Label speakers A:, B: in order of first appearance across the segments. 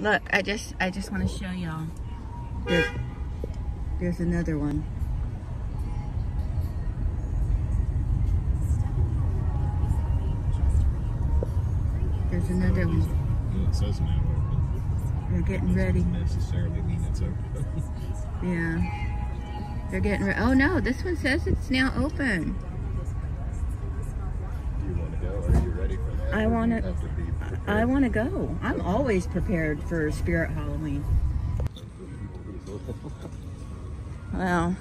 A: Look, I just I just want to show y'all. There, there's another one. There's another one.
B: Well, it says now.
A: They're getting ready.
B: Doesn't necessarily mean it's open.
A: Yeah. They're getting ready. Oh no, this one says it's now open.
B: Do you want to go? Are you ready for that?
A: I wanna-
B: you have to be prepared?
A: I want to go. I'm always prepared for Spirit Halloween. Well,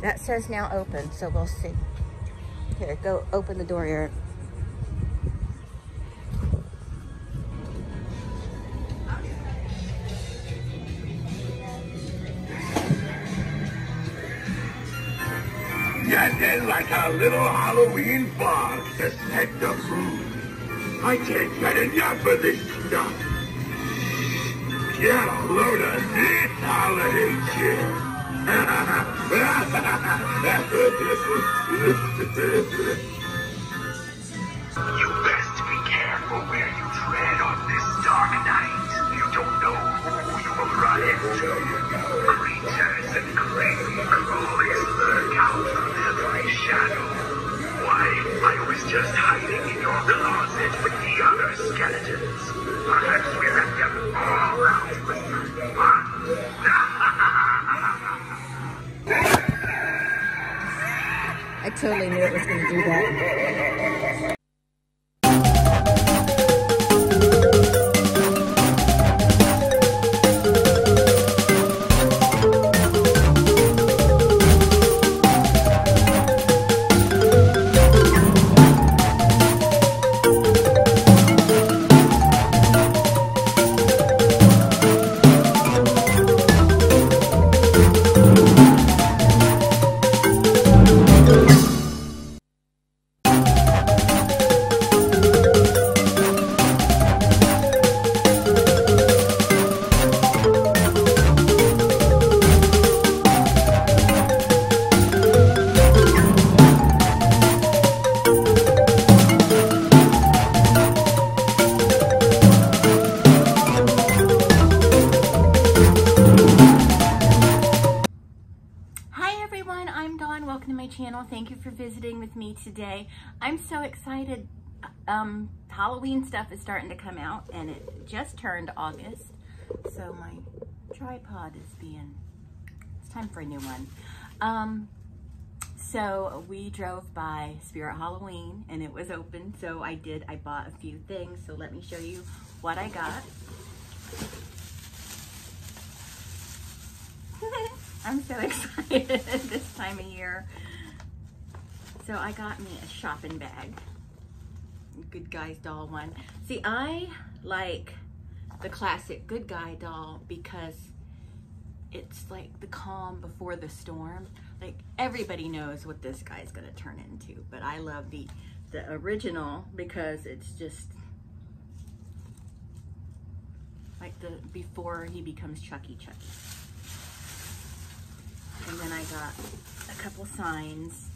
A: that says now open, so we'll see. Here, go open the door, Eric.
C: Getting like a little Halloween fog to scent the food. I can't get enough of this stuff. Get a load of this holiday shit. You best be careful where you tread on this dark night. Just hiding in your closet with the other skeletons. Perhaps we them all with.
A: I totally knew it was going to do that. Visiting with me today. I'm so excited. Um, Halloween stuff is starting to come out and it just turned August. So my tripod is being, it's time for a new one. Um, so we drove by Spirit Halloween and it was open. So I did, I bought a few things. So let me show you what I got. I'm so excited this time of year. So I got me a shopping bag. Good Guys doll one. See, I like the classic Good Guy doll because it's like the calm before the storm. Like everybody knows what this guy's gonna turn into, but I love the the original because it's just like the before he becomes Chucky Chucky. And then I got a couple signs.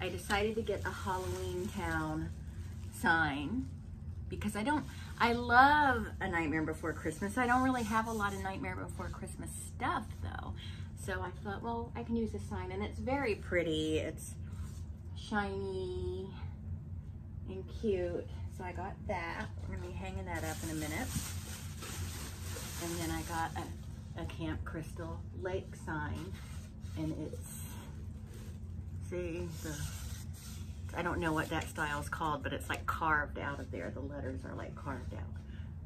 A: I decided to get a Halloween Town sign because I don't, I love A Nightmare Before Christmas. I don't really have a lot of Nightmare Before Christmas stuff though. So I thought, well, I can use a sign and it's very pretty. It's shiny and cute. So I got that. We're gonna be hanging that up in a minute. And then I got a, a Camp Crystal Lake sign. And it's, see, the, I don't know what that style is called, but it's like carved out of there. The letters are like carved out.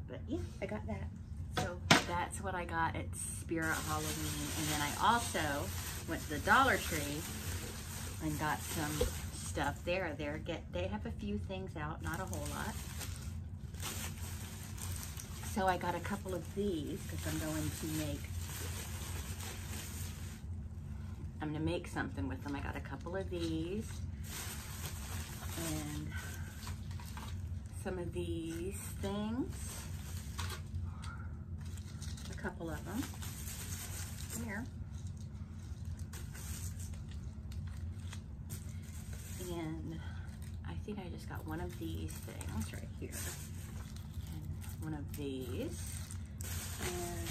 A: But yeah, I got that. So that's what I got at Spirit Halloween. And then I also went to the Dollar Tree and got some stuff there. There get they have a few things out, not a whole lot. So I got a couple of these because I'm going to make I'm gonna make something with them. I got a couple of these and some of these things, a couple of them here. And I think I just got one of these things right here and one of these. And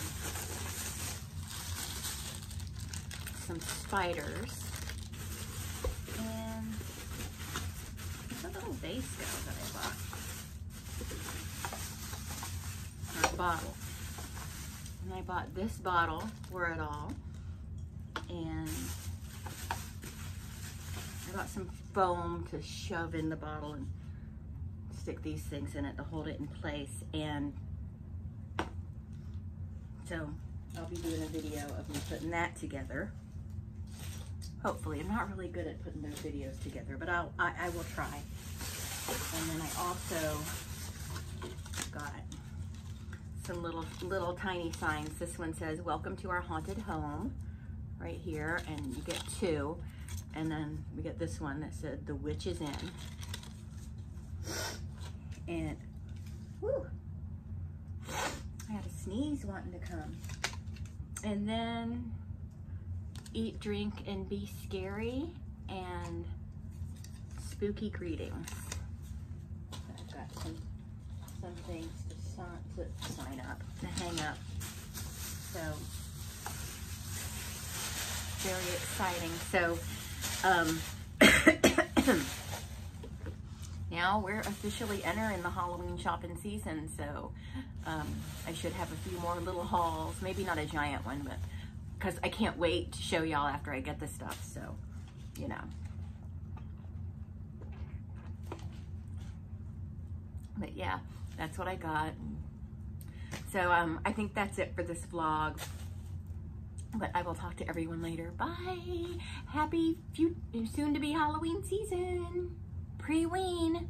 A: some spiders. And a little vase go that I bought. Or bottle. And I bought this bottle for it all. And I got some foam to shove in the bottle and stick these things in it to hold it in place. And so I'll be doing a video of me putting that together. Hopefully, I'm not really good at putting those videos together, but I'll, I, I will try. And then I also got some little, little tiny signs. This one says, welcome to our haunted home, right here, and you get two. And then we get this one that said, the witch is in. And, whoo, I had a sneeze wanting to come. And then eat, drink, and be scary, and spooky greetings. I've got some, some things to sign, to sign up, to hang up. So, very exciting. So, um, now we're officially entering the Halloween shopping season, so um, I should have a few more little hauls. Maybe not a giant one, but because I can't wait to show y'all after I get this stuff. So, you know. But yeah, that's what I got. So um, I think that's it for this vlog. But I will talk to everyone later. Bye. Happy soon to be Halloween season. Pre-ween.